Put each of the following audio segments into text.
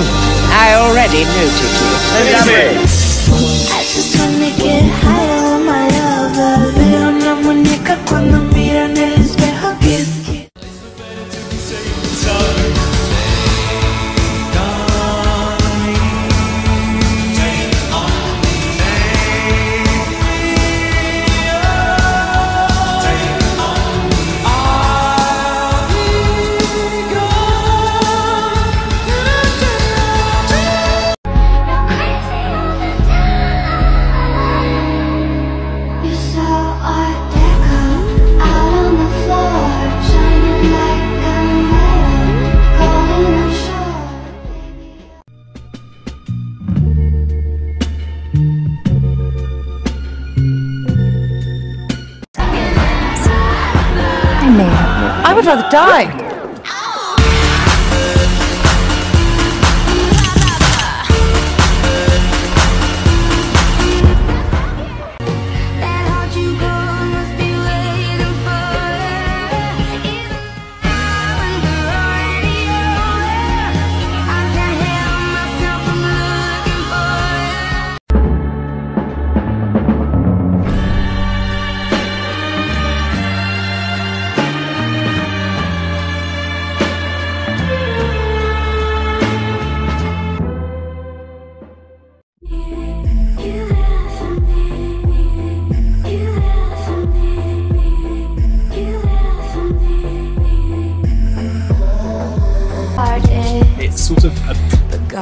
I already noted you. I just wanna get higher I would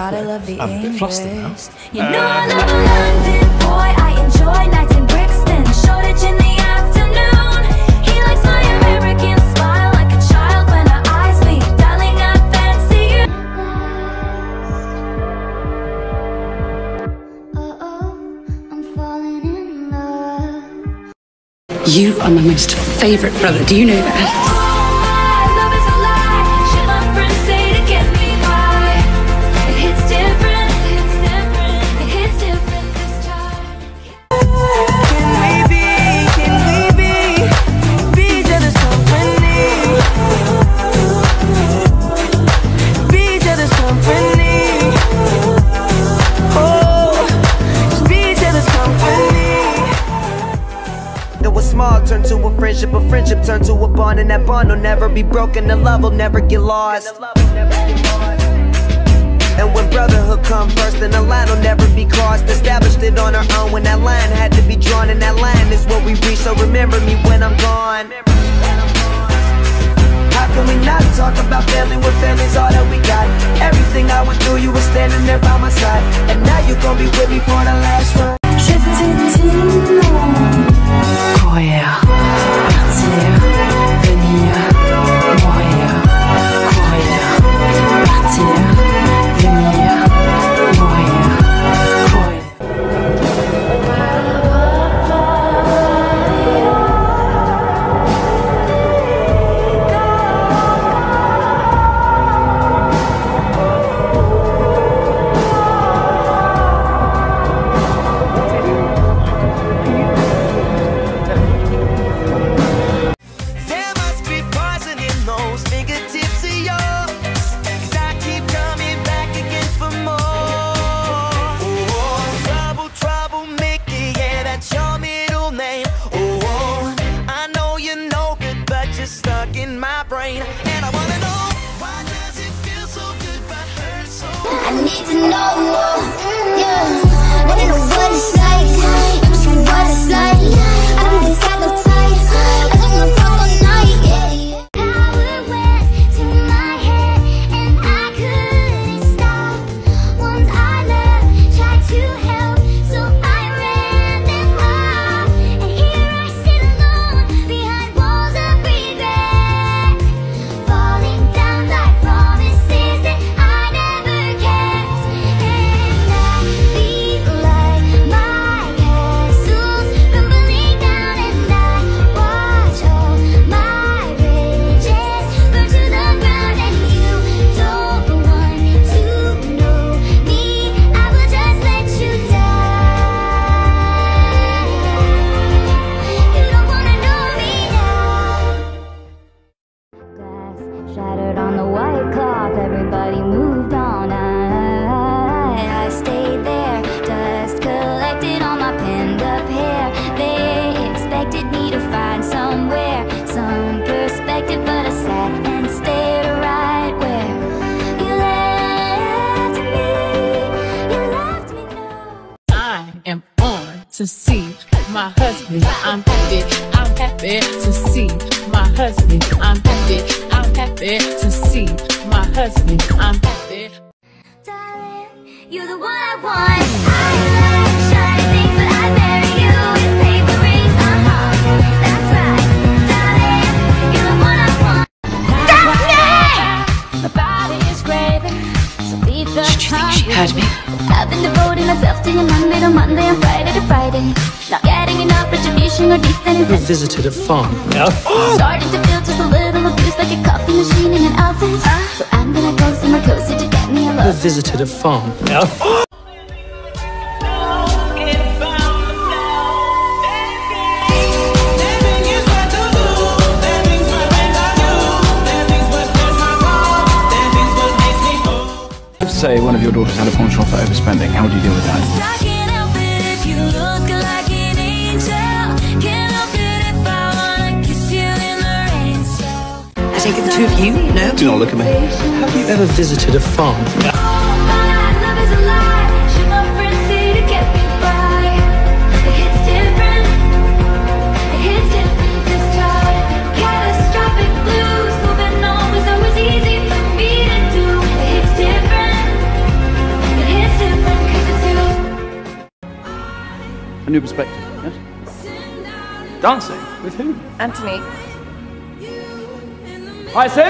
God, I love the I'm a bit flustered now. English. You know I love London, boy. I enjoy nights in Brixton, Shoreditch in the afternoon. He likes my American smile, like a child when our eyes meet. Darling, I fancy you. Uh oh, I'm falling in love. You are my most favourite brother. Do you know that? That to bond, and that bond will never be broken. The love will never get lost. And when brotherhood come first, then the line will never be crossed. Established it on our own when that line had to be drawn, and that line is what we reach. So remember me when I'm gone. How can we not talk about family when family's all that we got? Everything I went through, you were standing there by my side, and now you gon' be with me for the last ride. Courir, partir, expected, but I sat and stayed right where you left me. You left me know. I am on to see my husband. I'm happy. I'm happy to see my husband. I'm happy. I'm happy to see my husband. I'm happy. Darling, you're the one I want. Ever visited a farm? Starting to feel just a little abused like a coffee machine in an office. So I'm gonna go somewhere closer to get me a Ever love. visited a farm? Say one of your daughters had a penchant for overspending. How would you deal with that? Take it the two of you? No? Do not look at me. Have you ever visited a farm? My love is a lie. Should my friends say to get me by? It hits different. It hits different this time. Catastrophic blues. Moving on was always easy for me to do. It hits different. It hits different 'cause it's you. A new perspective. Yes. Dancing with who? Anthony. Hi, Sid.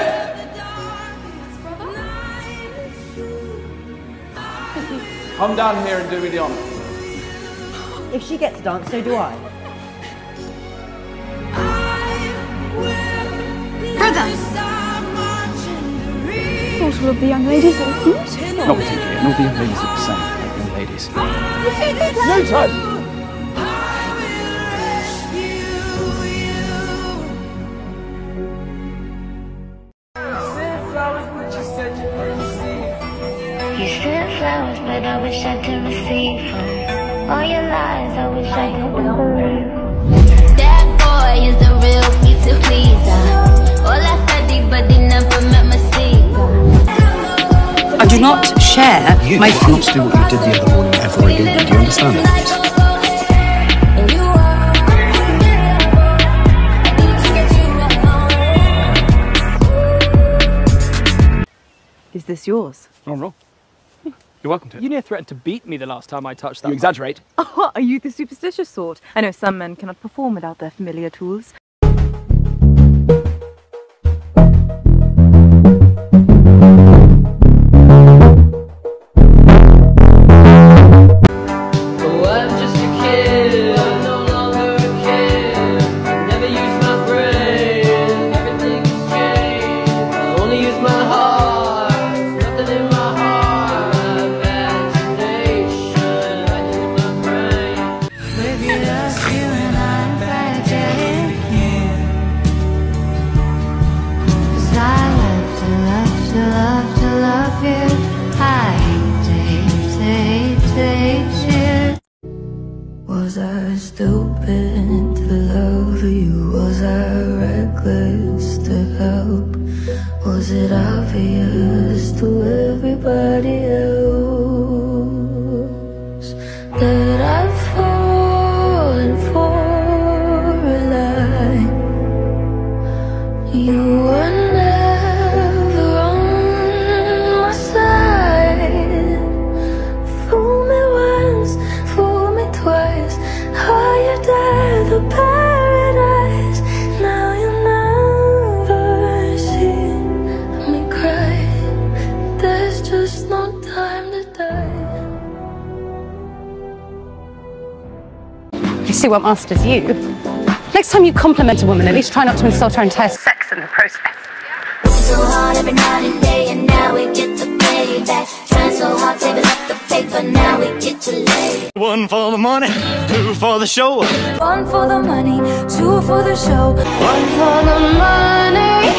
Come down here and do me the honour. If she gets to dance, so do I. Brother! What will the young ladies Not particularly. And all the young ladies are the same. Like young ladies. No time. Wish I could receive them. All your lies, I wish I could believe. That boy is a real piece of pleaser. All I studied, but he never met my I do not share my food. do what you did the other morning ever again. Do you understand that? Is this yours? Not wrong. You're welcome to it. You near threatened to beat me the last time I touched that. You exaggerate. Oh, are you the superstitious sort? I know some men cannot perform without their familiar tools. Stupid to love you? Was I reckless to help? Was it obvious to everybody else that I've fallen for a lie? You You see what masters you? Next time you compliment a woman, at least try not to insult her entire sex in the process. So hard every night and day, and now we get to pay back. Trying so hard, saving up the paper, now we get to lay. One for the money, two for the show. One for the money, two for the show. One for the money,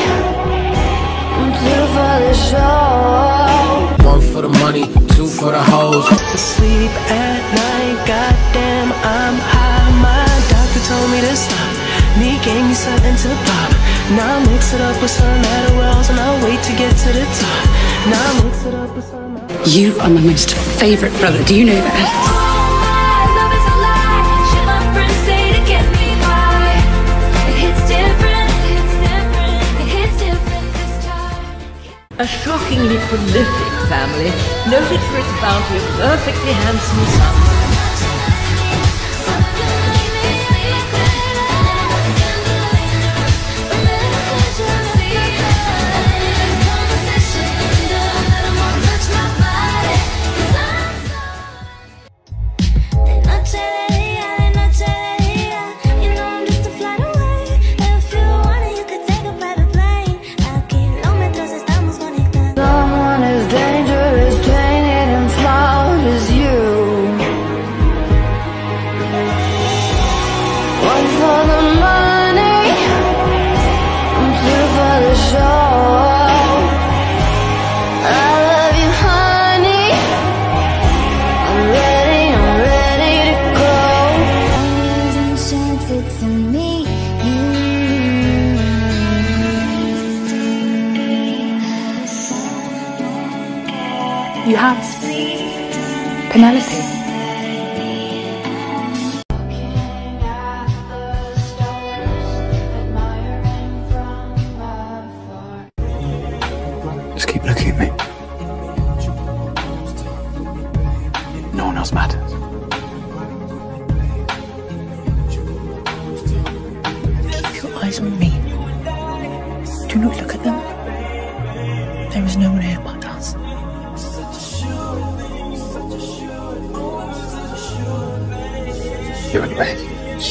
two for the show. One for the money, two for the hoes. Sleep at night, her into the pop. Now I mix it up with some Adderalls and I'll wait to get to the top. Now I mix it up with some. You are my most favorite brother. Do you know that? A shockingly prolific family, noted for its bounty of perfectly handsome sons. Penelope. Just keep looking at me. No one else matters. Keep your eyes on me. Do not look at them. There is no one here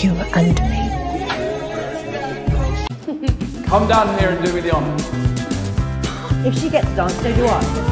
You and me. Come down here and do me the honours. If she gets done, so do I.